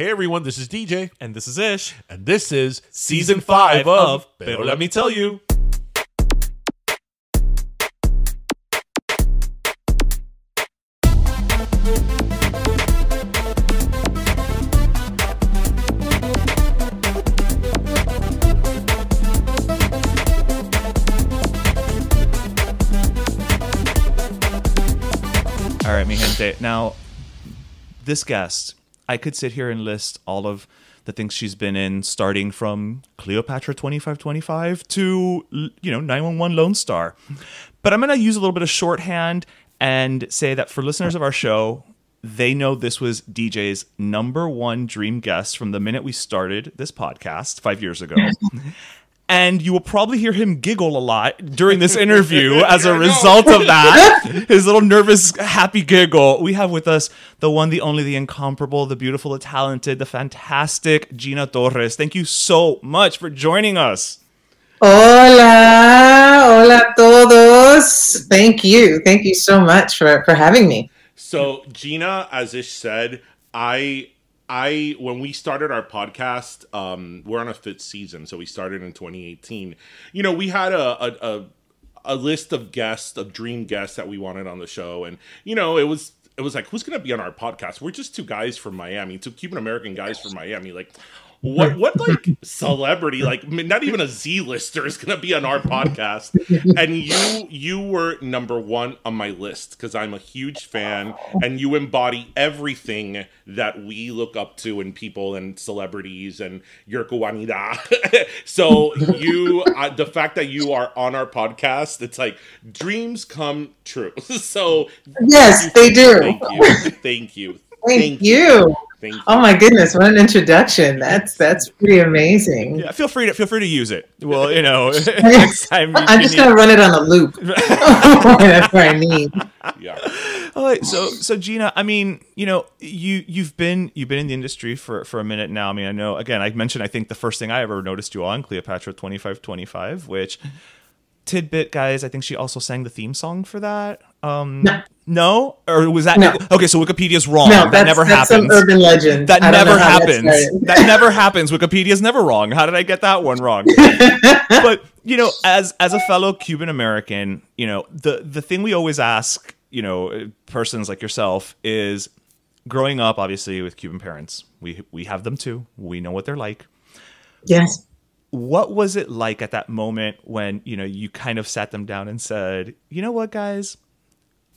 Hey everyone, this is DJ, And this is Ish. and this is Season 5 of Pero Let Me Tell You. All right, mi gente. Now, this guest, I could sit here and list all of the things she's been in, starting from Cleopatra 2525 to, you know, 911 Lone Star. But I'm going to use a little bit of shorthand and say that for listeners of our show, they know this was DJ's number one dream guest from the minute we started this podcast five years ago. and you will probably hear him giggle a lot during this interview as a result of that. His little nervous, happy giggle. We have with us the one, the only, the incomparable, the beautiful, the talented, the fantastic Gina Torres. Thank you so much for joining us. Hola, hola a todos. Thank you. Thank you so much for, for having me. So Gina, as Ish said, I I when we started our podcast, um, we're on a fifth season, so we started in 2018. You know, we had a, a, a a list of guests, of dream guests that we wanted on the show, and you know, it was it was like, who's gonna be on our podcast? We're just two guys from Miami, two Cuban American guys from Miami. Like, what what like celebrity, like not even a Z lister is gonna be on our podcast? And you you were number one on my list because I'm a huge fan, and you embody everything that we look up to in people and celebrities and your cubanidad. so you, uh, the fact that you are on our podcast, it's like dreams come true. so Yes, they do. Thank you. Thank you. Thank you. Thank you. Oh my goodness, what an introduction. That's that's pretty amazing. Yeah, feel free to feel free to use it. Well, you know, next time. you- I'm just gonna run it on a loop. That's what I need. Yeah. All right, so so Gina, I mean, you know, you you've been you've been in the industry for for a minute now. I mean, I know again, I mentioned I think the first thing I ever noticed you on Cleopatra twenty five twenty five, which tidbit guys, I think she also sang the theme song for that. Um No. no, or was that No. okay? So Wikipedia's wrong. No, that never that's happens. some urban legend. that never happens. That, never happens. Wikipedia's never wrong. How did I get that one wrong? but you know, as as a fellow Cuban American, you know, the the thing we always ask, you know, persons like yourself is growing up obviously with Cuban parents. We we have them too. We know what they're like. Yes. What was it like at that moment when, you know, you kind of sat them down and said, "You know what, guys?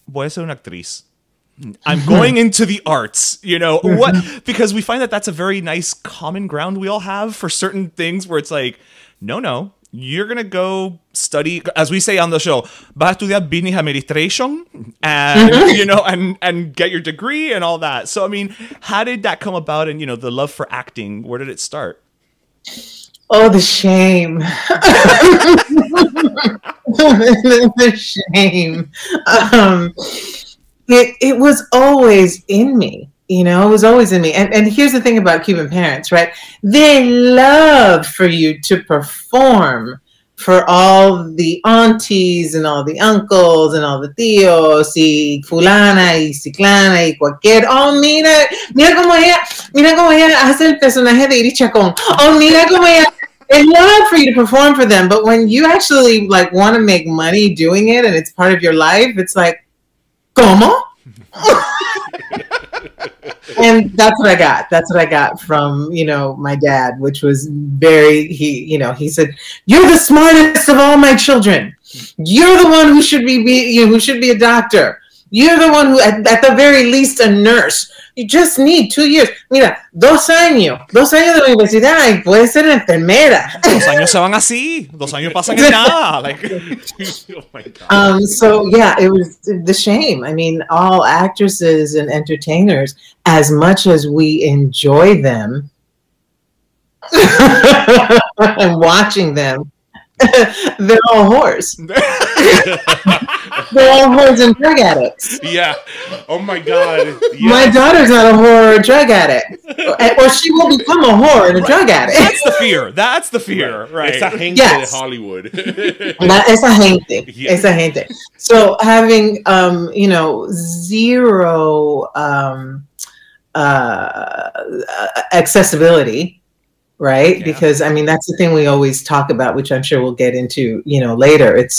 Voy a ser una actriz." I'm going into the arts, you know what? Because we find that that's a very nice common ground we all have for certain things where it's like, no, no, you're gonna go study, as we say on the show, va a estudiar business administration, and mm-hmm. you know, and and get your degree and all that. So I mean, how did that come about? And you know, the love for acting, where did it start? Oh, the shame. the shame. Um, it, it was always in me. You know, it was always in me. And, and here's the thing about Cuban parents, right? They love for you to perform for all the aunties and all the uncles and all the tíos y fulana y ciclana y cualquier oh mira mira cómo ella mira cómo ella hace el personaje de Iris Chacón oh mira cómo ella they love for you to perform for them but when you actually like want to make money doing it and it's part of your life it's like como and that's what I got. That's what I got from you know my dad, which was very he you know he said you're the smartest of all my children. You're the one who should be, be you know, who should be a doctor. You're the one who at, at the very least a nurse. You just need two years. Mira, dos años, dos años de la universidad y puedes ser enfermera. Dos años se van así, dos años pasan en nada. Like, oh my god. Um, so yeah, it was the shame. I mean, all actresses and entertainers, as much as we enjoy them and watching them, they're all whores. they're all whores and drug addicts. yeah. Oh my god. My daughter's not a whore or a drug addict, or, or she will become a whore and a drug addict. that's the fear. That's the fear, right? It's a gente Yes. de Hollywood. La- esa gente, Yeah. esa gente. So having, um, you know, zero um, uh, accessibility right Yeah. because i mean that's the thing we always talk about which i'm sure we'll get into you know later it's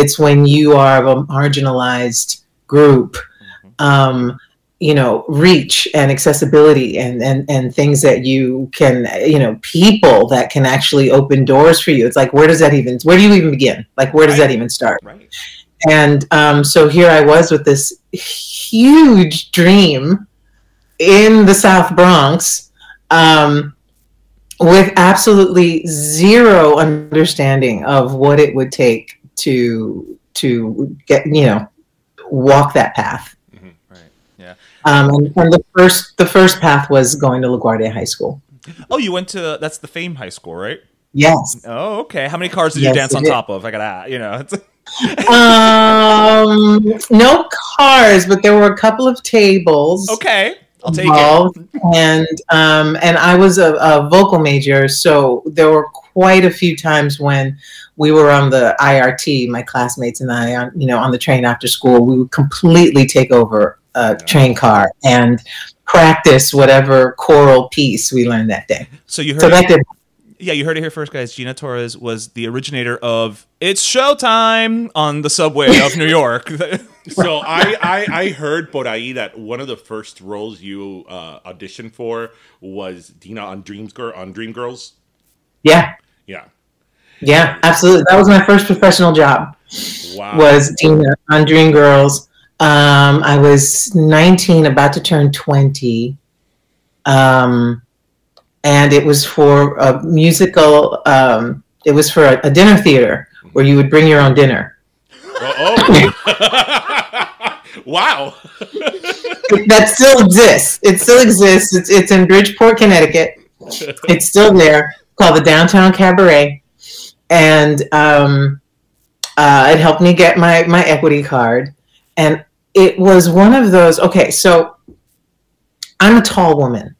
it's when you are of a marginalized group Mhm. um you know reach and accessibility and and and things that you can you know people that can actually open doors for you it's like where does that even where do you even begin like where does Right. that even start Right. and um, so here I was with this huge dream in the South Bronx um, with absolutely zero understanding of what it would take to to get you know walk that path. Right. Yeah. Um, and, and the first the first path was going to LaGuardia High School. Oh, you went to that's the Fame High School, right? Yes. Oh, okay. How many cars did Yes, you dance on did. top of? I gotta, you know. It's, Um, no cars, but there were a couple of tables. okay, I'll take it. involved, and um, and I was a, a vocal major, so there were quite a few times when we were on the IRT, my classmates and I, on you know, on the train after school, we would completely take over a train car and practice whatever choral piece we learned that day. So you heard, So it, yeah, you heard it here first, guys. Gina Torres was the originator of "It's Showtime" on the subway of New York. So I, I I heard por ahí that one of the first roles you uh, auditioned for was Deena on Dreams Girl on Dreamgirls. yeah, Yeah. yeah, absolutely. That was my first professional job. Wow. was Deena on Dreamgirls. Um, I was 19, about to turn 20. Um, and it was for a musical, um, it was for a, a dinner theater where you would bring your own dinner. Oh. oh. wow. that still exists. It still exists. It's, it's in Bridgeport, Connecticut. It's still there, called the Downtown Cabaret. And um, uh, it helped me get my, my equity card. And it was one of those, okay, so I'm a tall woman.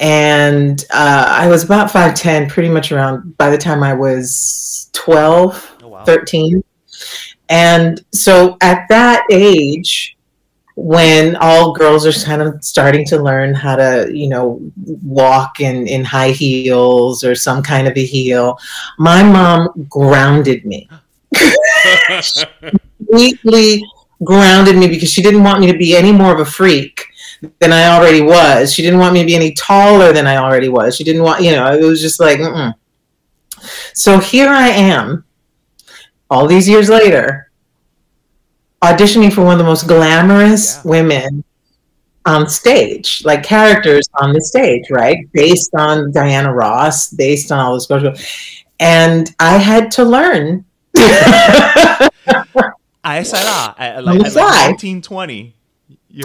And uh, I was about 5'10, pretty much around by the time I was 12. oh wow. 13. And so at that age, when all girls are kind of starting to learn how to, you know, walk in, in high heels or some kind of a heel, my mom grounded me, completely grounded me because she didn't want me to be any more of a freak than I already was. She didn't want me to be any taller than I already was. She didn't want, you know, it was just like, mm-mm. so here I am all these years later, auditioning for one of the most glamorous Yeah. women on stage, like characters on the stage, right? Based on Diana Ross, based on all those girls. And I had to learn. I said ah, at, like, at like 1920.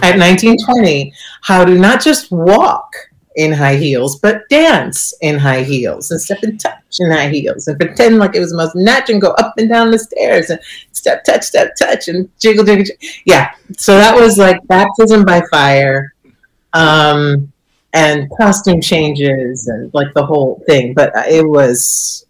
At 1920 how to not just walk in high heels, but dance in high heels and step and touch in high heels and pretend like it was the most natural and go up and down the stairs and step, touch, step, touch and jiggle, jiggle, jiggle. Yeah. So that was like baptism by fire um, and costume changes and like the whole thing. But it was,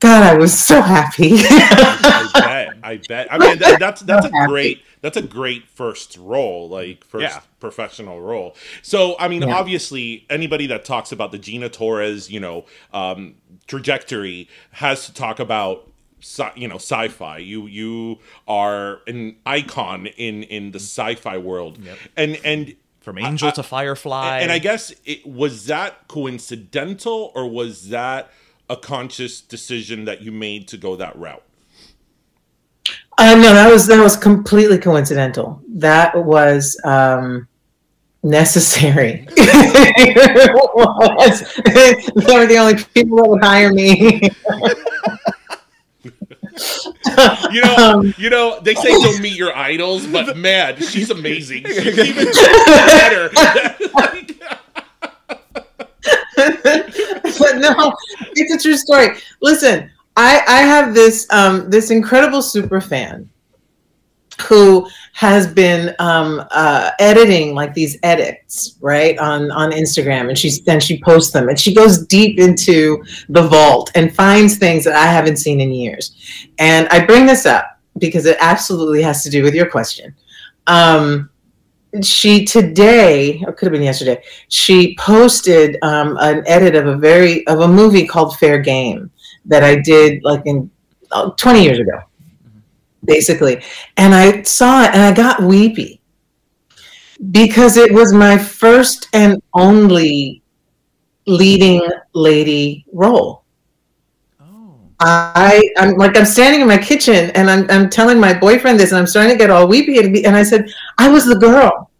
God, I was so happy. I bet. I mean, that, that's that's a great that's a great first role, like first Yeah. professional role. So, I mean, Yeah. obviously, anybody that talks about the Gina Torres, you know, um, trajectory has to talk about. Sci- you know, sci-fi. You you are an icon in in the sci-fi world, Yep. and and From Angel I- to Firefly. and I guess it was that coincidental or was that a conscious decision that you made to go that route? Uh, no, that was that was completely coincidental. That was um, necessary. Was. they were the only people that would hire me. You know, Um, you know, they say don't meet your idols, but man, she's amazing. She's even better. but no, it's a true story. Listen, I I have this um this incredible super fan who has been um, uh, editing like these edits right on on Instagram, and she's then she posts them, and she goes deep into the vault and finds things that I haven't seen in years. And I bring this up because it absolutely has to do with your question. Um, she today, or could have been yesterday, she posted um, an edit of a very of a movie called Fair Game that I did like in uh, 20 years ago, basically. And I saw it and I got weepy because it was my first and only leading lady role. Oh. I, I'm like I'm standing in my kitchen and I'm I'm telling my boyfriend this and I'm starting to get all weepy and, and I said I was the girl.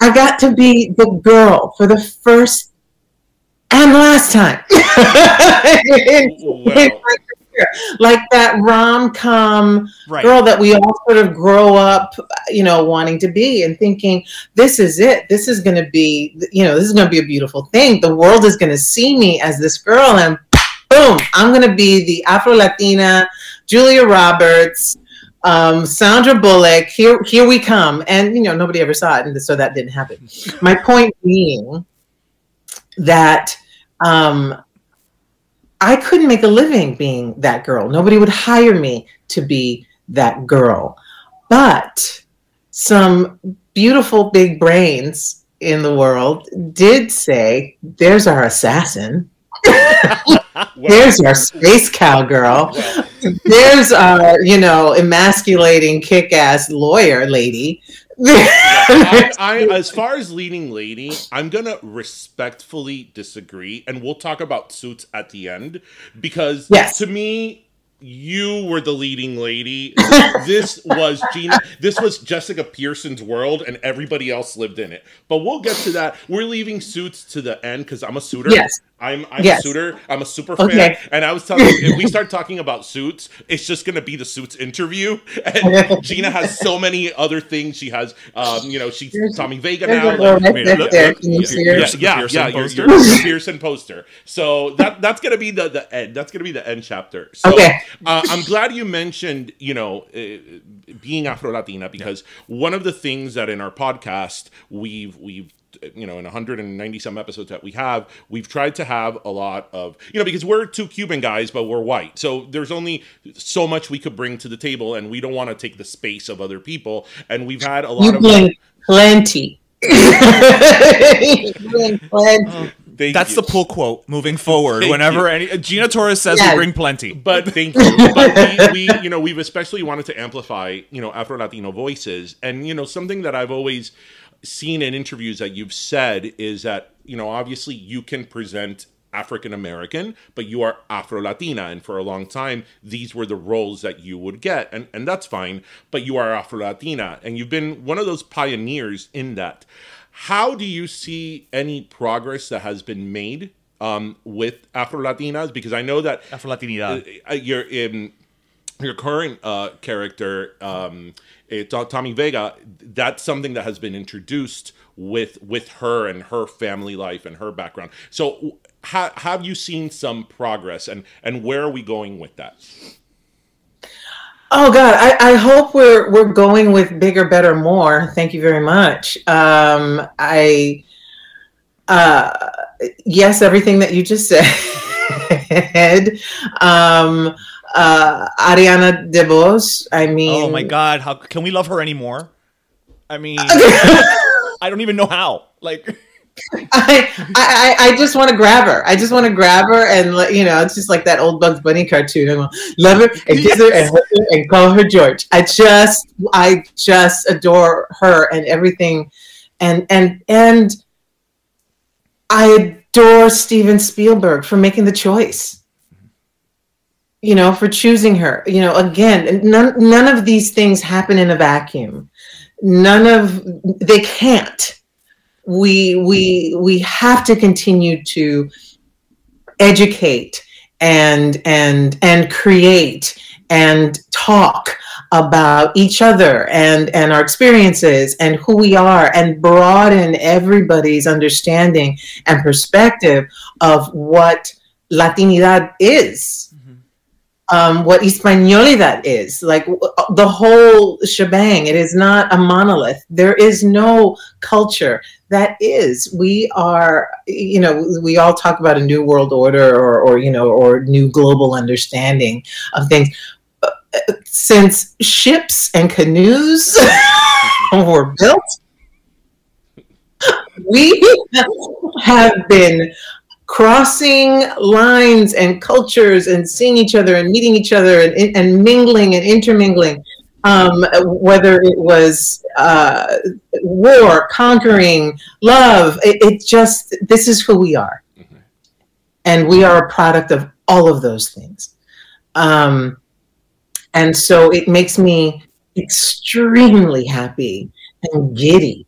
I got to be the girl for the first and last time. Like that rom com Right. girl that we all sort of grow up, you know, wanting to be and thinking, this is it. This is going to be, you know, this is going to be a beautiful thing. The world is going to see me as this girl, and boom, I'm going to be the Afro Latina Julia Roberts. Um, Sandra Bullock, here, here we come, and you know nobody ever saw it, and so that didn't happen. My point being that um, I couldn't make a living being that girl. Nobody would hire me to be that girl. But some beautiful big brains in the world did say, there's our assassin. There's our space cowgirl. There's our, you know, emasculating kick ass lawyer lady. I, I, as far as leading lady, I'm gonna respectfully disagree, and we'll talk about suits at the end because Yes. to me, you were the leading lady. this was Gina. This was Jessica Pearson's world, and everybody else lived in it. But we'll get to that. We're leaving suits to the end because I'm a suitor. Yes. I'm, I'm Yes. a suitor. I'm a super fan. Okay. And I was telling you, if we start talking about suits, it's just going to be the suits interview. And Gina has so many other things. She has, um, you know, she's There's- Tommy Vega now. like- right there, look- there. look- yeah, yeah. Pearson- yeah, Pearson yeah, poster? your Pearson poster. So that that's gonna be the the end. That's gonna be the end chapter. So Okay. uh, I'm glad you mentioned, you know, uh, being Afro Latina because one of the things that in our podcast we've we've you know in 190 some episodes that we have we've tried to have a lot of you know because we're two cuban guys but we're white so there's only so much we could bring to the table and we don't want to take the space of other people and we've had a lot You of bring plenty. You bring plenty. Uh, thank That's you. the pull quote moving forward. Thank Whenever any Gina Torres says Yes. we bring plenty. But thank you. But we, we, you know, we've especially wanted to amplify, you know, Afro Latino voices, and you know, something that I've always seen in interviews that you've said is that you know, obviously, you can present African American, but you are Afro Latina, and for a long time, these were the roles that you would get, and and that's fine. But you are Afro Latina, and you've been one of those pioneers in that. How do you see any progress that has been made um, with Afro Latinas? Because I know that Afro Latinidad. uh, your in your current uh, character, um, eh, Tommy Vega, that's something that has been introduced with with her and her family life and her background. So, ha- have you seen some progress, and and where are we going with that? Oh God, I, I hope we're we're going with bigger, better, more. Thank you very much. Um, I uh, yes, everything that you just said. um, uh, Ariana DeBose. I mean, Oh my god, how can we love her anymore? I mean I don't even know how. Like I, I, I just want to grab her. I just want to grab her and let you know. It's just like that old Bugs Bunny cartoon. I want love her and kiss her and hug her and call her George. I just, I just adore her and everything, and and and I adore Steven Spielberg for making the choice. You know, for choosing her. You know, again, none none of these things happen in a vacuum. None of they can't we we we have to continue to educate and and and create and talk about each other and and our experiences and who we are and broaden everybody's understanding and perspective of what latinidad is um, what Hispaniola is, like the whole shebang. It is not a monolith. There is no culture that is. We are, you know, we all talk about a new world order or, or you know, or new global understanding of things. Uh, Since ships and canoes were built, we have been crossing lines and cultures and seeing each other and meeting each other and, and mingling and intermingling. Um, whether it was uh, war, conquering, love, it, it, just, this is who we are. Mm-hmm. And we are a product of all of those things. Um, and so it makes me extremely happy and giddy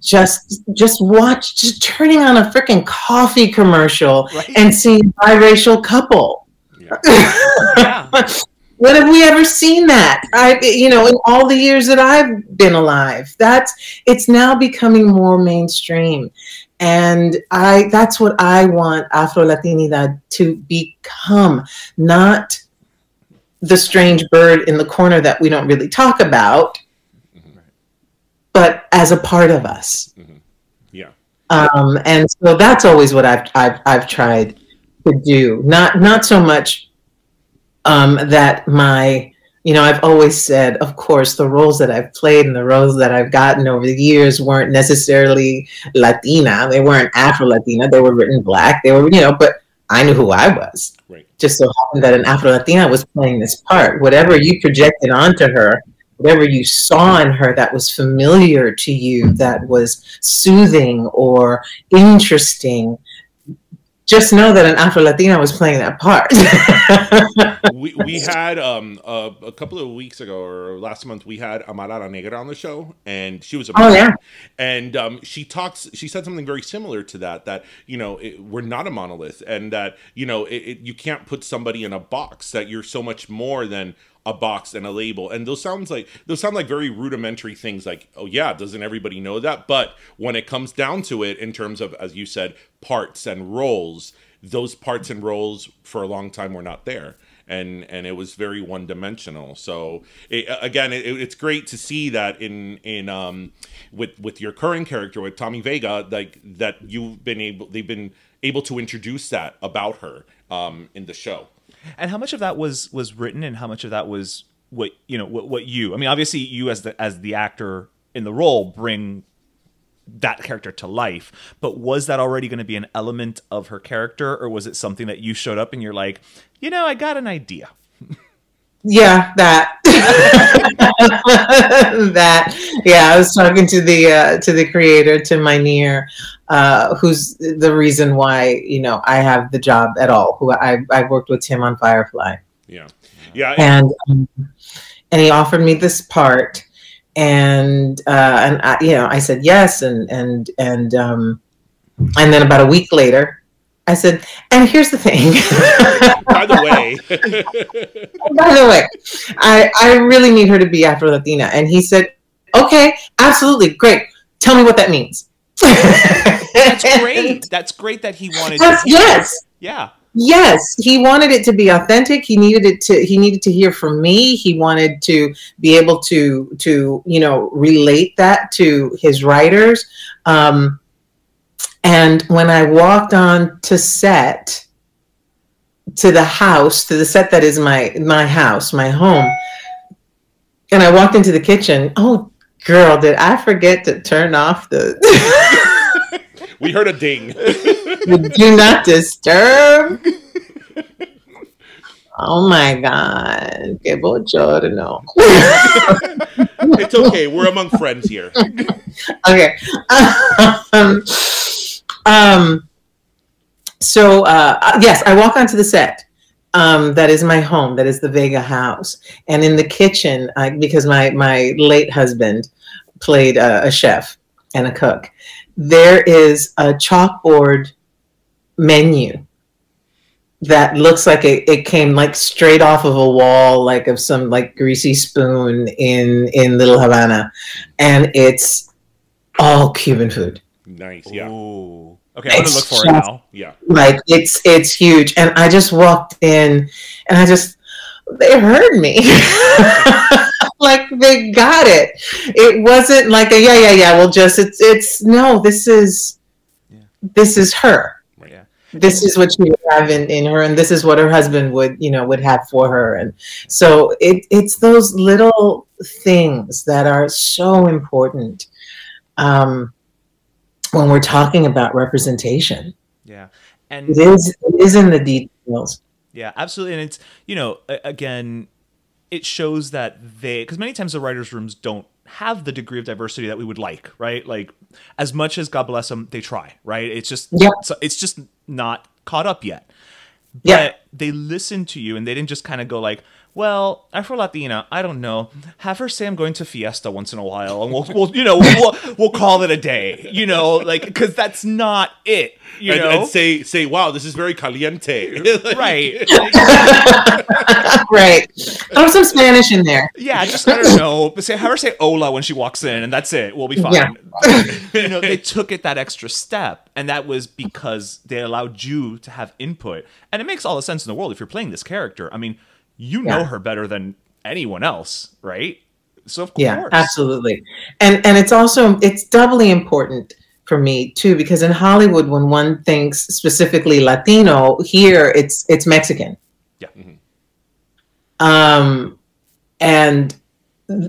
just just watch just turning on a freaking coffee commercial right. and seeing a biracial couple. Yeah. yeah. when have we ever seen that? I you know, in all the years that I've been alive. That's it's now becoming more mainstream. And I that's what I want Afro Latinidad to become, not the strange bird in the corner that we don't really talk about but as a part of us. Mm-hmm. Yeah. Um, and so that's always what I've, I've, I've tried to do. Not, not so much um, that my, you know, I've always said, of course, the roles that I've played and the roles that I've gotten over the years weren't necessarily Latina. They weren't Afro Latina. They were written black. They were, you know, but I knew who I was. Right. Just so happened that an Afro Latina was playing this part. Whatever you projected onto her, whatever you saw in her that was familiar to you, that was soothing or interesting, just know that an Afro Latina was playing that part. we, we had um, uh, a couple of weeks ago or last month we had Amara La Negra on the show, and she was a oh yeah, and um, she talks. She said something very similar to that. That you know it, we're not a monolith, and that you know it, it, you can't put somebody in a box. That you're so much more than a box and a label. And those sounds like those sound like very rudimentary things like oh yeah doesn't everybody know that? But when it comes down to it in terms of as you said parts and roles those parts and roles for a long time were not there. And and it was very one dimensional so it, again it, it's great to see that in in um with with your current character with tommy vega like that you've been able they've been able to introduce that about her um in the show and how much of that was was written, and how much of that was what you know what what you? I mean, obviously, you as the as the actor in the role bring that character to life. But was that already going to be an element of her character, or was it something that you showed up and you're like, you know, I got an idea? Yeah, that. that. Yeah, I was talking to the uh, to the creator, to Minear, uh, who's the reason why you know I have the job at all. Who I I worked with him on Firefly. Yeah, yeah, and um, and he offered me this part, and uh, and I, you know I said yes, and and and um, and then about a week later, I said, and here's the thing. By the way. By the way, I, I really need her to be Afro Latina. And he said, okay, absolutely, great. Tell me what that means. That's great. That's great that he wanted to Yes. Yeah. Yes, he wanted it to be authentic. He needed it to he needed to hear from me. He wanted to be able to to, you know, relate that to his writers. Um, and when I walked on to set, to the house, to the set that is my my house, my home, and I walked into the kitchen. Oh, girl, did I forget to turn off the? we heard a ding. Do not disturb. Oh my God. Que bochorno. it's okay. We're among friends here. okay. Um, um, so uh, uh, yes, I walk onto the set. Um, that is my home. That is the Vega house. And in the kitchen, I, because my my late husband played a, a chef and a cook, there is a chalkboard menu that looks like it, it came like straight off of a wall like of some like greasy spoon in in little havana and it's all cuban food nice yeah Ooh. Okay, I'm gonna look for it now. Yeah. Like it's it's huge. And I just walked in and I just they heard me. like they got it. It wasn't like a yeah, yeah, yeah. Well just it's it's no, this is yeah. this is her. Yeah. This is what she would have in, in her and this is what her husband would, you know, would have for her. And so it it's those little things that are so important. Um when we're talking about representation. Yeah. And It is it is in the details. Yeah, absolutely. And it's, you know, again, it shows that they, because many times the writers' rooms don't have the degree of diversity that we would like, right? Like, as much as God bless them, they try, right? It's just, Yeah. it's, it's just not caught up yet. But Yeah. they listened to you and they didn't just kind of go like, well, Afro Latina, I don't know. Have her say I'm going to Fiesta once in a while, and we'll, we'll you know, we'll, we'll call it a day, you know, like because that's not it, you and, know, and say say, wow, this is very caliente. Like, right? right. Throw some Spanish in there. Yeah, just I don't know. But say have her say hola when she walks in, and that's it. We'll be fine. Yeah. you know, they took it that extra step, and that was because they allowed you to have input, and it makes all the sense in the world if you're playing this character. I mean, you know her better than anyone else, right? So of Yeah, course, absolutely. And and it's also it's doubly important for me too because in Hollywood when one thinks specifically Latino, here it's it's Mexican. Yeah. Um and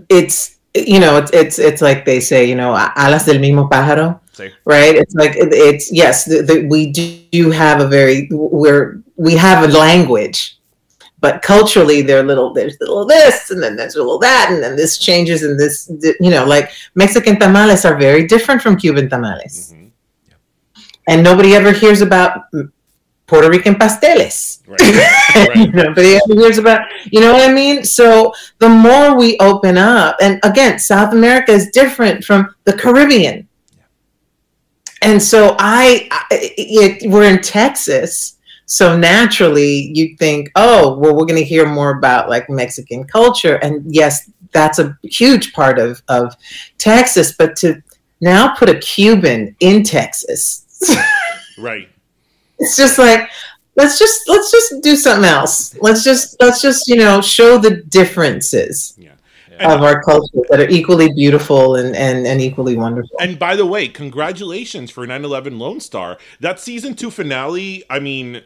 it's you know, it's it's it's like they say, you know, alas del mismo pájaro. Say, right it's like it's yes the, the, we do have a very we're we have a language but culturally they're little there's little this and then there's a little that and then this changes and this you know like mexican tamales are very different from cuban tamales Mhm. and nobody ever hears about puerto rican pasteles Right. Right. Nobody ever hears about, you know what I mean? So the more we open up, and again, South America is different from the Caribbean. And so I, I it, we're in Texas. So naturally you think, oh, well, we're going to hear more about like Mexican culture. And yes, that's a huge part of, of Texas. But to now put a Cuban in Texas, right. it's just like let's just let's just do something else let's just let's just you know show the differences Yeah. Of our culture that are equally beautiful and and, and equally wonderful And by the way, congratulations for 911 Lone Star. That season 2 finale, I mean,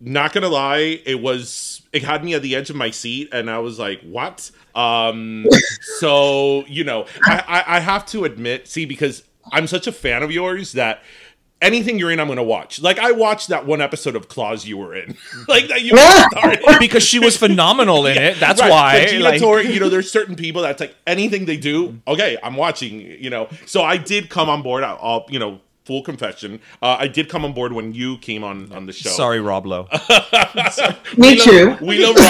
not going to lie, it was it had me at the edge of my seat and I was like, "What?" Um so, you know, I I, I have to admit, see because I'm such a fan of yours that anything you're in, I'm gonna watch. Like I watched that one episode of Claws you were in, like that you started. because she was phenomenal in it. That's Right. why. But Gina like- Torre, you know, there's certain people that's like anything they do, okay, I'm watching, you know. So I did come on board. I'll, I'll you know, full confession, uh, I did come on board when you came on on the show. Sorry, Rob Lowe. me We love- too We love Rob.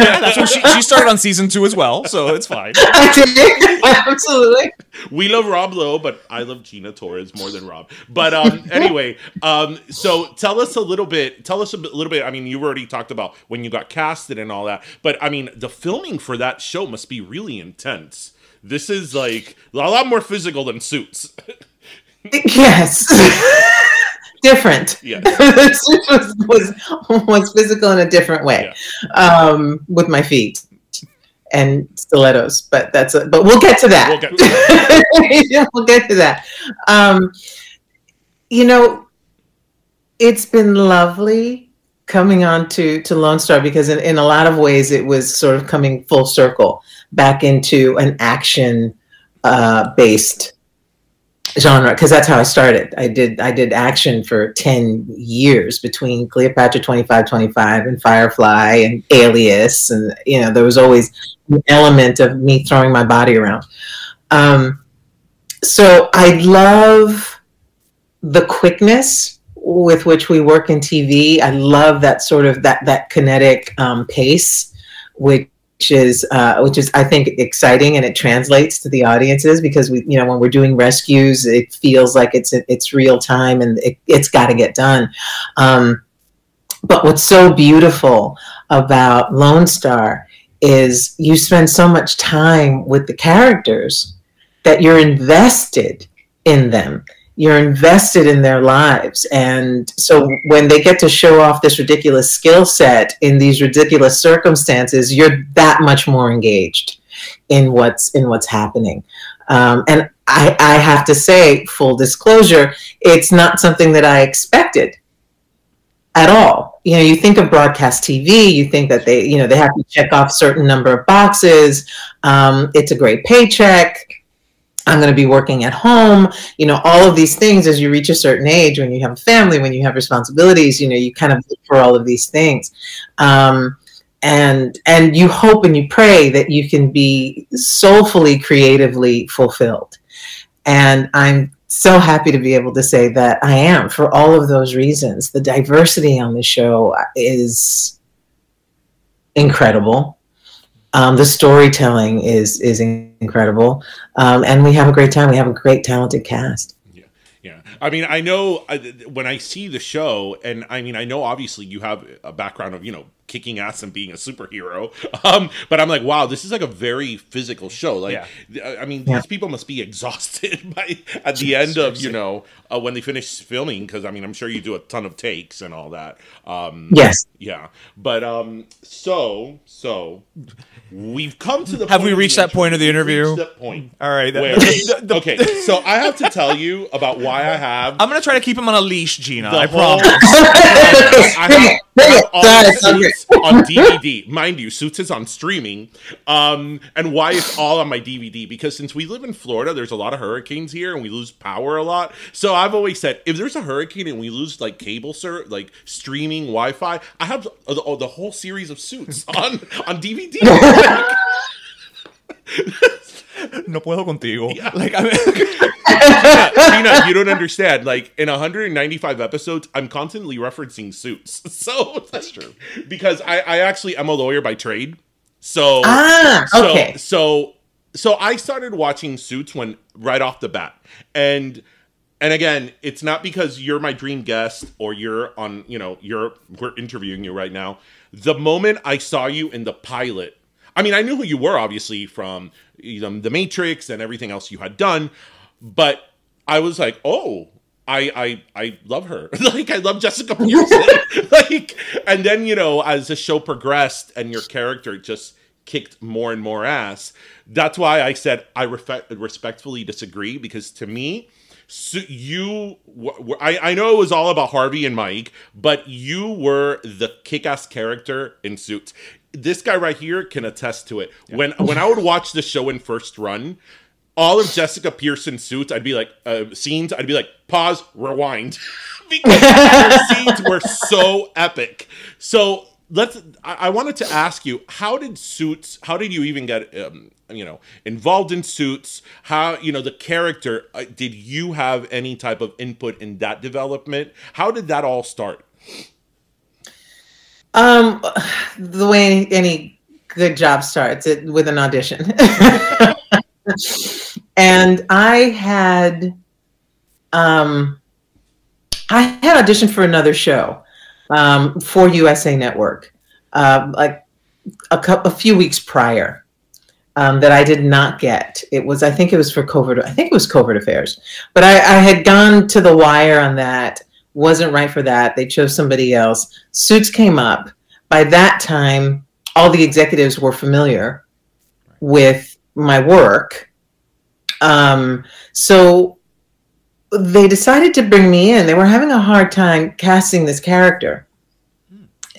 yeah, that's what she, she started on season two as well, so it's fine. i absolutely we love Rob Lowe, but I love Gina Torres more than Rob. But um, anyway, um, so tell us a little bit. Tell us a little bit. I mean, you already talked about when you got casted and all that, but I mean, the filming for that show must be really intense. This is like a lot more physical than Suits. yes different Yeah. This was, was was physical in a different way um with my feet and stilettos but that's a, but we'll get to that We'll get to that. Yeah, we'll get to that. Um, you know, it's been lovely coming on to, to Lone Star because in, in a lot of ways it was sort of coming full circle back into an action uh, based genre because that's how I started. I did I did action for 10 years between Cleopatra 2525 and Firefly and Alias and you know there was always an element of me throwing my body around. Um, so I love the quickness with which we work in TV. I love that sort of that that kinetic um, pace, which is uh, which is I think exciting and it translates to the audiences because we you know when we're doing rescues it feels like it's it's real time and it, it's got to get done. Um, but what's so beautiful about Lone Star is you spend so much time with the characters that you're invested in them you're invested in their lives. And so when they get to show off this ridiculous skill set in these ridiculous circumstances you're that much more engaged in what's in what's happening. Um, and I, I have to say full disclosure it's not something that i expected at all. You know you think of broadcast tv you think that they you know they have to check off certain number of boxes. Um, it's a great paycheck I'm going to be working at home, you know, all of these things as you reach a certain age, when you have a family, when you have responsibilities, you know, you kind of look for all of these things. Um, and and you hope and you pray that you can be soulfully creatively fulfilled. And i'm so happy to be able to say that i am for all of those reasons. The diversity on the show is incredible um, the storytelling is is incredible um, and we have a great time we have a great talented cast yeah. Yeah. I mean, I know uh, when I see the show, and I mean, I know obviously you have a background of, you know, kicking ass and being a superhero. Um, but I'm like, wow, this is like a very physical show. Like, yeah. I mean, yeah. these people must be exhausted by at the end of you know uh, when they finish filming because I mean, I'm sure you do a ton of takes and all that. Um, yes. Yeah. But um, so so we've come to the. Have we reached that point of the interview? That point. All right. Where, okay. So I have to tell you about why I have. I'm gonna try to keep him on a leash, Gina. I promise. I have, I have on DVD. Mind you, Suits is on streaming. Um, and why it's all on my DVD? Because since we live in Florida, there's a lot of hurricanes here and we lose power a lot. So I've always said if there's a hurricane and we lose like cable, sir, like streaming Wi Fi, I have the, the, whole series of Suits on, on DVD. no puedo contigo. Yeah. Like, I mean, Gina, you don't understand. Like in 195 episodes, I'm constantly referencing suits. So that's true. Because I, I actually am a lawyer by trade. So ah, okay. So, so so I started watching Suits when right off the bat, and and again, it's not because you're my dream guest or you're on, you know, you're we're interviewing you right now. The moment I saw you in the pilot, I mean, I knew who you were obviously from you know, The Matrix and everything else you had done, but I was like, oh, I I I love her. like I love Jessica Pearson. like and then, you know, as the show progressed and your character just kicked more and more ass, that's why I said I respectfully disagree because to me, so you I, I know it was all about harvey and mike but you were the kick-ass character in suits this guy right here can attest to it. Yeah. when when i would watch the show in first run all of jessica pearson's suits i'd be like uh, scenes i'd be like pause rewind. Because her scenes were so epic. So let's I, I, wanted to ask you how did suits how did you even get um, you know involved in suits? How you know the character uh, did you have any type of input in that development? How did that all start um the way any, good job starts it with an audition and i had um i had auditioned for another show um, for USA Network, uh, like a, a few weeks prior. Um, that I did not get. It was, I think it was for covert. I think it was covert affairs, but I, I, had gone to the wire on that. Wasn't right for that. They chose somebody else. Suits came up. By that time, all the executives were familiar with my work. Um, so they decided to bring me in. They were having a hard time casting this character.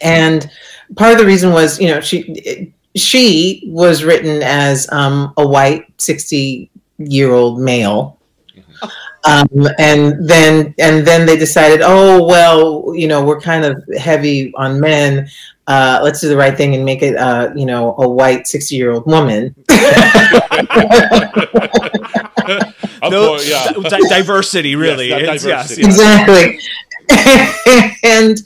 And part of the reason was, you know, she she was written as um, a white 60 year old male. Um, and then and then they decided, oh well, you know, we're kind of heavy on men. Uh, let's do the right thing and make it, uh, you know, a white 60 year old woman. no, yeah. diversity, really. Yes, diversity. Yes, exactly. and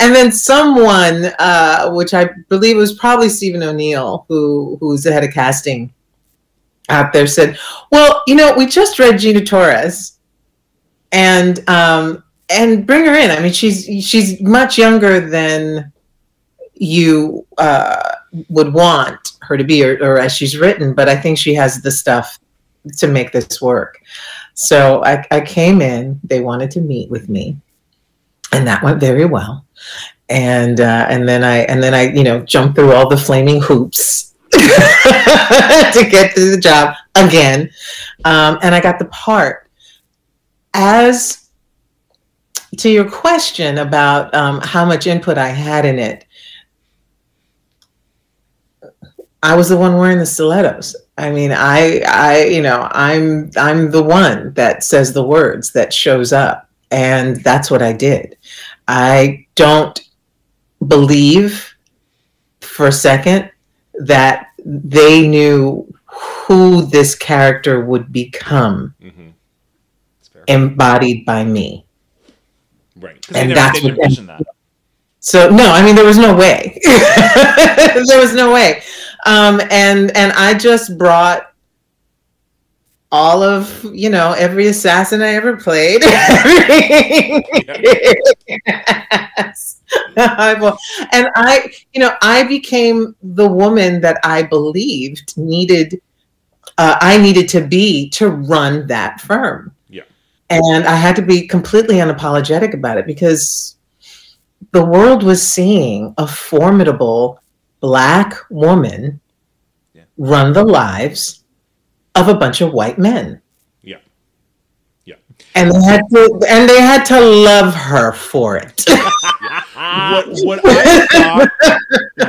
and then someone, uh, which I believe was probably Stephen O'Neill, who who's the head of casting out there, said, "Well, you know, we just read Gina Torres, and um, and bring her in. I mean, she's she's much younger than you uh, would want her to be, or, or as she's written, but I think she has the stuff to make this work. So I, I came in, they wanted to meet with me, and that went very well. And uh, and then I and then I you know jumped through all the flaming hoops to get to the job again, um, and I got the part. As to your question about um, how much input I had in it, I was the one wearing the stilettos. I mean, I, I, you know, I'm, I'm the one that says the words that shows up, and that's what I did. I don't believe for a second that they knew who this character would become embodied by me. Right. And never- that's what- that. So no, I mean there was no way. there was no way. Um, and and I just brought all of you know every assassin I ever played. Yes. And I, you know, I became the woman that I believed needed. Uh, I needed to be to run that firm. And I had to be completely unapologetic about it because the world was seeing a formidable black woman Yeah. run the lives of a bunch of white men. Yeah. Yeah. And they had to and they had to love her for it. What ah. what I thought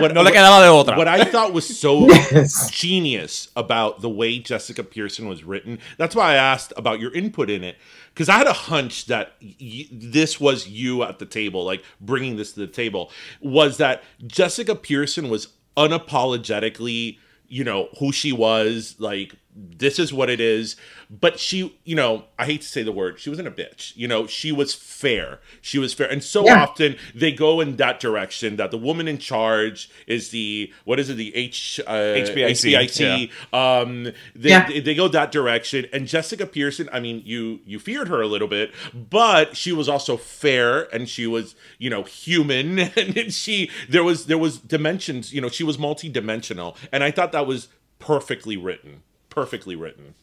what, No le quedaba de otra. what I thought was so Yes. genius about the way Jessica Pearson was written. That's why I asked about your input in it because I had a hunch that y- this was you at the table, like bringing this to the table. Was that Jessica Pearson was unapologetically, you know, who she was, like this is what it is. But she, you know, I hate to say the word, she wasn't a bitch. You know, she was fair. She was fair, and so Yeah. often they go in that direction that the woman in charge is the what is it the H uh, HBIC, HBIC. Um, they, Yeah. they, they go that direction. And Jessica Pearson, I mean, you you feared her a little bit, but she was also fair and she was you know human and she there was there was dimensions. You know, she was multi-dimensional, and I thought that was perfectly written. Perfectly written.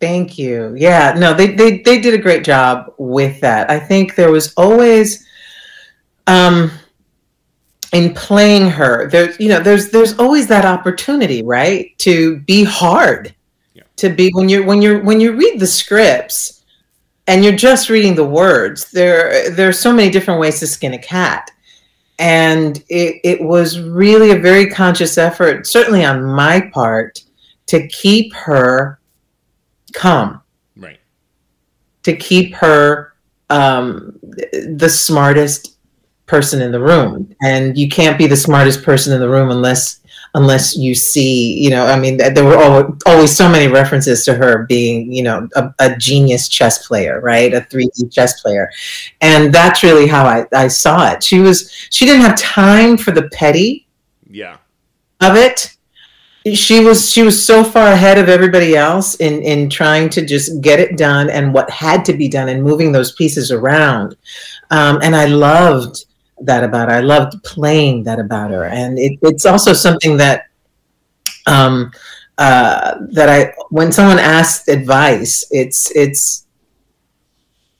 Thank you. Yeah, no, they, they they did a great job with that. I think there was always um in playing her, there you know, there's there's always that opportunity, right? To be hard. Yeah. To be when you're when you're when you read the scripts and you're just reading the words, there there are so many different ways to skin a cat. And it, it was really a very conscious effort, certainly on my part, to keep her calm. Right. to keep her um, the smartest person in the room. And you can't be the smartest person in the room unless unless you see you know i mean there were al- always so many references to her being you know a, a genius chess player right? A 3d chess player. And that's really how I, I saw it. She was she didn't have time for the petty Yeah. of it she was she was so far ahead of everybody else in in trying to just get it done and what had to be done and moving those pieces around. Um, and i loved that about her. I loved playing that about her. And it, it's also something that um, uh, that i when someone asks advice it's it's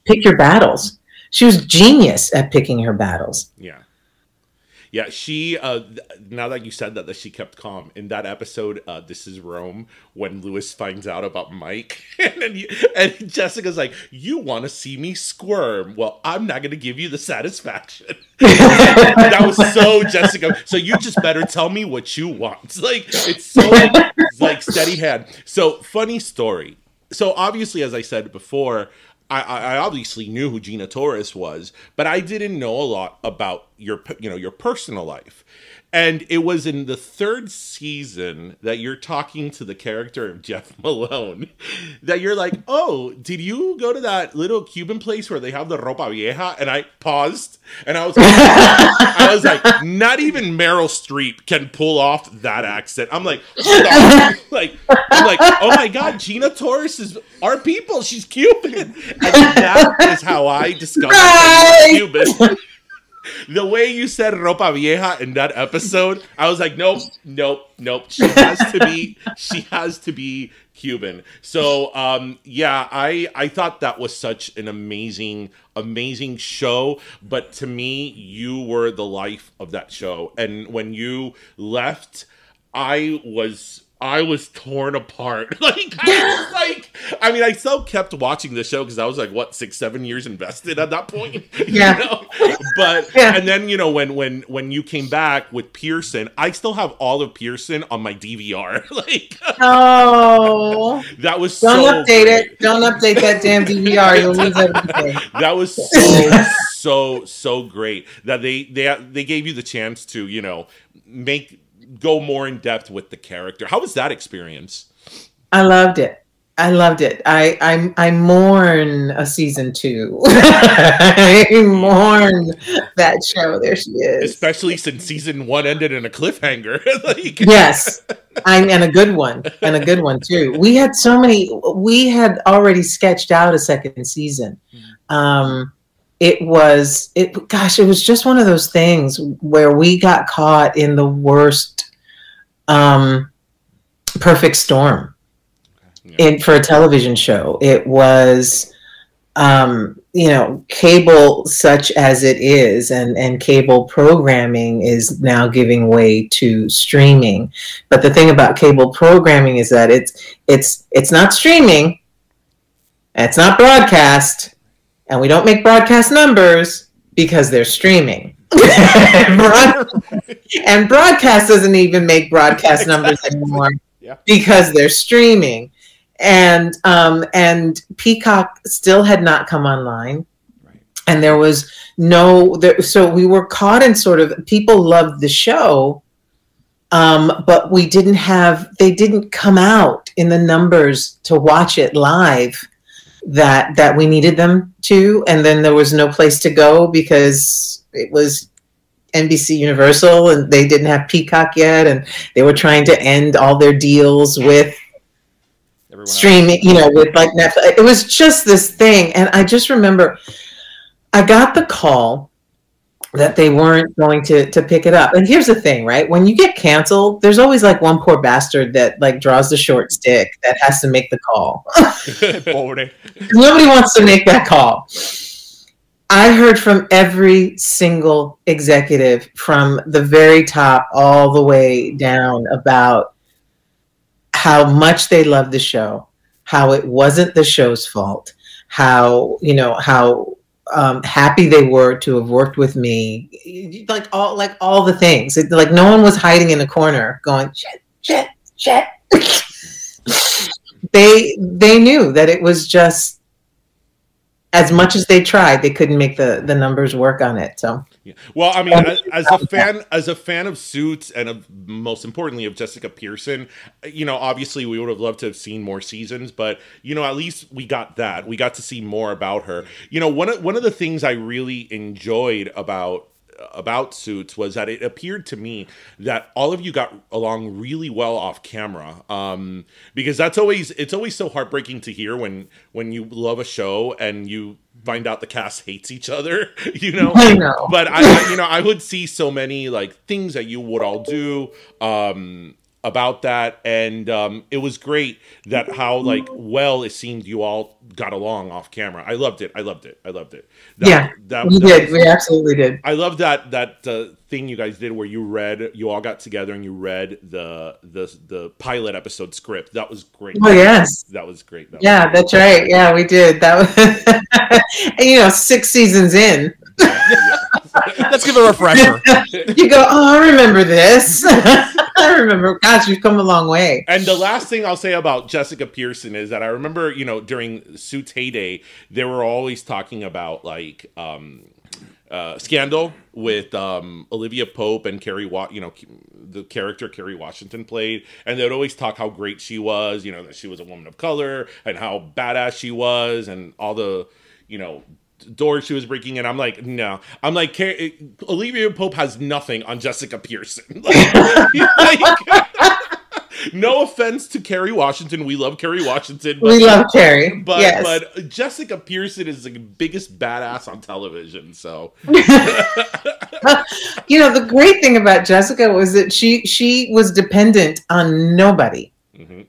pick your battles. She was genius at picking her battles. Yeah. Yeah, she uh th- now that you said that that she kept calm in that episode uh This is Rome when Louis finds out about Mike and and Jessica's like you want to see me squirm. Well, I'm not going to give you the satisfaction. that was so Jessica. So you just better tell me what you want. Like it's so like steady hand. So funny story. So obviously as I said before, I, I obviously knew who Gina Torres was, but I didn't know a lot about your you know your personal life. And it was in the third season that you're talking to the character of Jeff Malone that you're like, oh, did you go to that little Cuban place where they have the ropa vieja? And I paused and I was like, I was like, not even Meryl Streep can pull off that accent. I'm like, like, I'm like, oh my god, Gina Torres is our people. She's Cuban, and that is how I discovered Cuban. The way you said ropa vieja in that episode, I was like, nope, nope, nope. She has to be, she has to be Cuban. So, um, yeah, I I thought that was such an amazing, amazing show. But to me, you were the life of that show. And when you left, I was I was torn apart. Like I like, I mean, I still kept watching the show because I was like, what, six, seven years invested at that point. You Yeah. know? but Yeah. and then you know when when when you came back with Pearson, I still have all of Pearson on my DVR. like Oh, that was don't so update great. it. Don't update that damn DVR. You'll lose everything. That was so so so great that they they they gave you the chance to you know make go more in depth with the character. How was that experience? I loved it. I loved it. I I, I mourn a season two. I mourn that show. There she is. Especially since season one ended in a cliffhanger. like, yes I, and a good one and a good one too we had so many we had already sketched out a second season um it was it gosh it was just one of those things where we got caught in the worst um perfect storm. Yeah. in for a television show. It was um you know cable such as it is and and cable programming is now giving way to streaming. But the thing about cable programming is that it's it's it's not streaming. It's not broadcast and we don't make broadcast numbers because they're streaming and broadcast doesn't even make broadcast numbers anymore Yeah. because they're streaming and um and peacock still had not come online Right. and there was no there so we were caught in sort of people loved the show um but we didn't have they didn't come out in the numbers to watch it live that that we needed them to and then there was no place to go because it was NBC Universal and they didn't have Peacock yet and they were trying to end all their deals with Everyone else. streaming, you know, with like Netflix. It was just this thing. And I just remember I got the call that they weren't going to to pick it up. And here's the thing, right? When you get canceled, there's always like one poor bastard that like draws the short stick that has to make the call. Nobody wants to make that call. I heard from every single executive from the very top all the way down about how much they loved the show, how it wasn't the show's fault, how, you know, how um, happy they were to have worked with me, like all like all the things. It, like no one was hiding in a corner going, shit, shit, shit. they they knew that it was just as much as they tried, they couldn't make the the numbers work on it. So Yeah. Well, I mean, as, a fan, as a fan of Suits, and of most importantly of Jessica Pearson, you know, obviously we would have loved to have seen more seasons, but you know, at least we got that. We got to see more about her. You know, one of one of the things I really enjoyed about about Suits was that it appeared to me that all of you got along really well off camera. Um, because that's always it's always so heartbreaking to hear when when you love a show and you find out the cast hates each other. You know, I know. but I, I you know I would see so many like things that you would all do um about that and um it was great that how like well it seemed you all got along off camera i loved it i loved it i loved it That- Yeah, that, we that did. was- We absolutely did. I love that that uh, thing you guys did where you read you all got together and you read the the the pilot episode script. That was great. Oh yes. that was great. That was Yeah, great. that's right. Yeah, we did. That was, and, you know, six seasons in, Let's give a refresher. you go, oh, I remember this. I remember. Gosh, you've come a long way. And the last thing I'll say about Jessica Pearson is that I remember, you know, during Suits heyday, they were always talking about like um, uh, Scandal with um, Olivia Pope and Kerry, Wa- you know, the character Kerry Washington played, and they'd always talk how great she was, you know, that she was a woman of color and how badass she was, and all the, you know. Doors she was breaking in. I'm like, no. I'm like, Olivia Pope has nothing on Jessica Pearson. Like- like- no offense to Kerry Washington. We love Kerry Washington. But, We love Kerry. but yes. but Jessica Pearson is the biggest badass on television. So you know, the great thing about Jessica was that she she was dependent on nobody. mhm.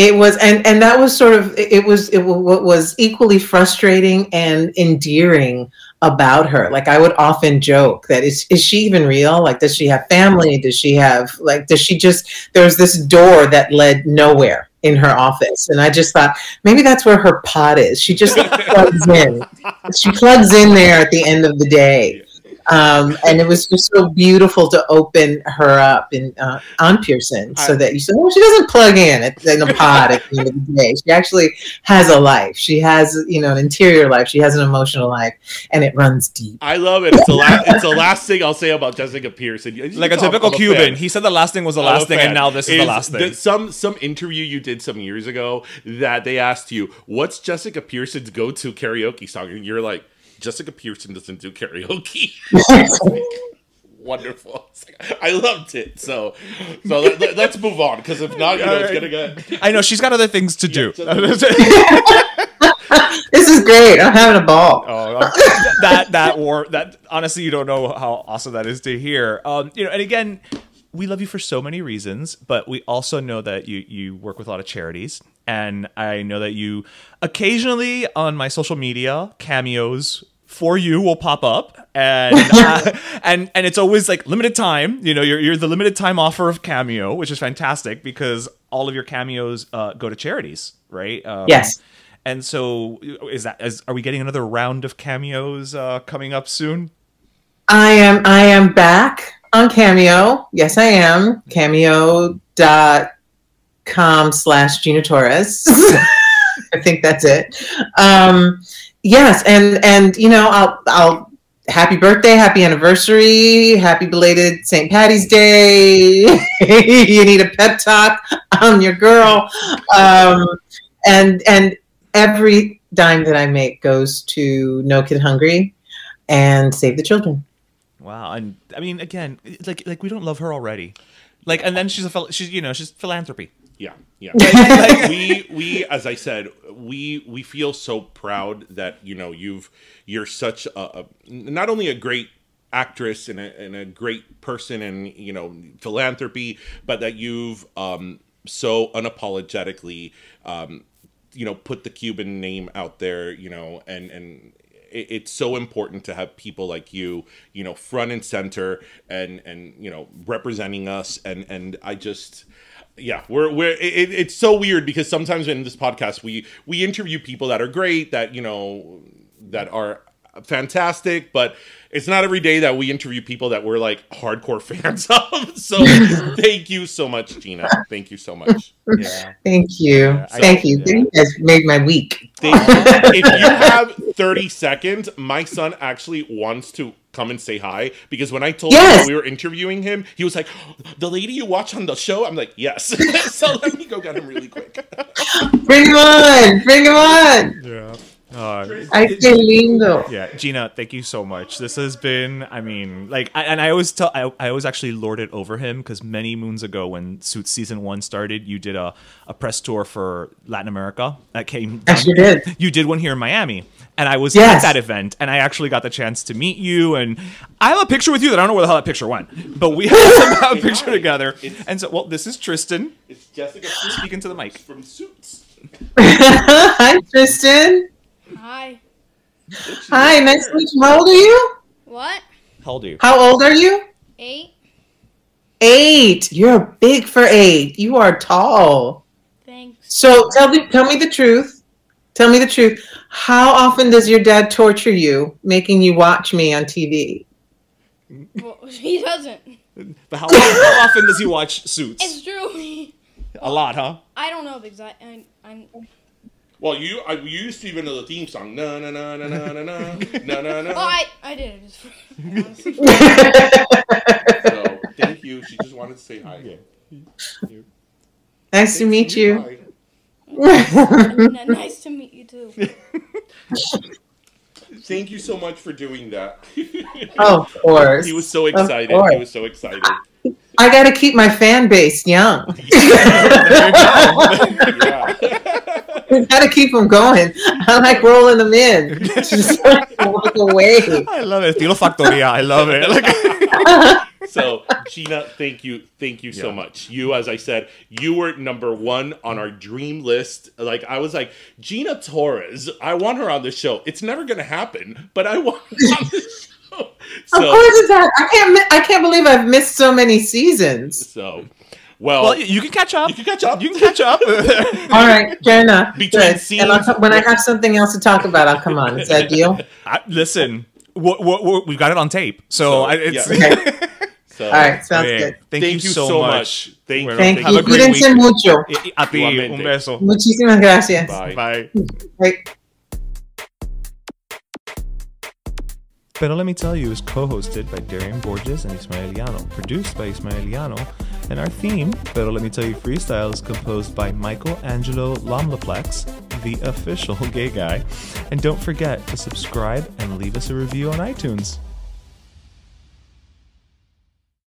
It was, and and that was sort of it was it what was equally frustrating and endearing about her. Like I would often joke that is is she even real? Like does she have family? Does she have like does she just there's this door that led nowhere. in her office, and I just thought maybe that's where her pot is. She just plugs in. She plugs in there at the end of the day. Um, and it was just so beautiful to open her up in uh, on Pearson, so that you said, "Oh, she doesn't plug in at, in a pod at the end of the day. She actually has a life. She has, you know, an interior life. She has an emotional life, and it runs deep." I love it. It's the last. it's the last thing I'll say about Jessica Pearson. You Like a typical I'm fan. Cuban. He said the last thing was the last thing, fan. and now this is, the last thing. some some interview you did some years ago that they asked you, "What's Jessica Pearson's go-to karaoke song?" And you're like, "Jessica Pearson doesn't do karaoke." Wonderful. Like, I loved it. So, so let, us move on because if not, you know, it's gonna get. I know she's got other things to do. This is great. I'm having a ball. Oh, that that war that honestly you don't know how awesome that is to hear. Um, you know, and again, we love you for so many reasons, but we also know that you you work with a lot of charities, and I know that you occasionally on my social media cameos for you will pop up and uh, and and it's always like limited time you know you're, you're the limited time offer of cameo which is fantastic because all of your cameos uh, go to charities right um, Yes. and so, is that is are we getting another round of cameos uh, coming up soon? I am I am back on Cameo. Yes, I am. Cameo.com slash Gina Torres. I think that's it. Um, yes, and and you know, I'll I'll happy birthday, happy anniversary, happy belated St. Patty's Day. you need a pep talk. I'm your girl. Um, and and every dime that I make goes to No Kid Hungry and Save the Children. Wow, and I mean, again, like like we don't love her already, like, and then she's a she's you know she's philanthropy. Yeah, yeah. Like, we we as I said, we we feel so proud that you know you've you're such a, a not only a great actress and a, and a great person and you know philanthropy, but that you've um so unapologetically um you know put the Cuban name out there, you know, and and it's so important to have people like you you know front and center and and you know representing us and and i just yeah we're we're it, it's so weird because sometimes in this podcast we we interview people that are great that you know that are fantastic but it's not every day that we interview people that we're like hardcore fans of so thank you so much gina thank you so much Yeah, Thank you. I- Thank you. yeah. You guys made my week. Thank you. if you have 30 seconds my son actually wants to come and say hi because when i told him Yes. that we were interviewing him he was like the lady you watch on the show i'm like yes so let me go get him really quick Bring him on. Bring him on. Yeah. Uh, Ay, qué lindo. yeah, Gina, thank you so much. This has been, I mean, like, I, and I always tell, I, I always actually lord it over him because many moons ago, when Suits season one started, you did a, a press tour for Latin America that came. I sure did. You did one here in Miami, and I was Yes. at that event, and I actually got the chance to meet you. And I have a picture with you that I don't know where the hell that picture went, but we have a picture together. And so, well, this is Tristan it's jessica speaking to the mic. from suits Hi, Tristan. Hi. Hi, nice to meet you. How old are you? What? How old are you? How old are you? Eight? Eight. You're big for eight. You are tall. Thanks. So tell me, tell me the truth. Tell me the truth. How often does your dad torture you, making you watch me on TV? Well, he doesn't. But how, how often does he watch Suits? It's true. A lot, huh? I don't know exactly. I, I, well you I, you used to even know the theme song na na na na na na na na na oh, I, I did it. Just for, honestly. so thank you she just wanted to say hi nice to meet you. Bye. N- nice to meet you too. thank you so much for doing that Oh, of course. he was so excited he was so excited I got to keep my fan base young. yeah got to keep them going. I like rolling them in. Just walk away. I love it. Estilo Factoria. I love it. Like, So, Gina, thank you, thank you so much. You, as I said, you were number one on our dream list. Like I was like, Gina Torres, I want her on the show. It's never gonna happen, but I want her on the show. Of course it's that. I can't. I can't believe I've missed so many seasons. so, Well, Well, you can catch up. you can catch up. You can catch up. All right, fair enough. Between Good. scenes- and I'll come, when I have something else to talk about, I'll come on. Is that a deal? I, listen, wh- wh- wh- we've got it on tape, so, So, I, it's. yeah. Okay. So, All right, sounds Okay, good. Thank, you so, much. Thank, Bueno, Thank have you. a great Cuídense week. mucho. Y- y A ti, un beso. Muchísimas gracias. Bye. Bye. Right. Pero Let Me Tell You is co-hosted by Darian Borges and Ismaeliano, produced by Ismaeliano, and our theme, Pero Let Me Tell You Freestyle, is composed by Michael Angelo Lomlplex, the official gay guy. And don't forget to subscribe and leave us a review on iTunes.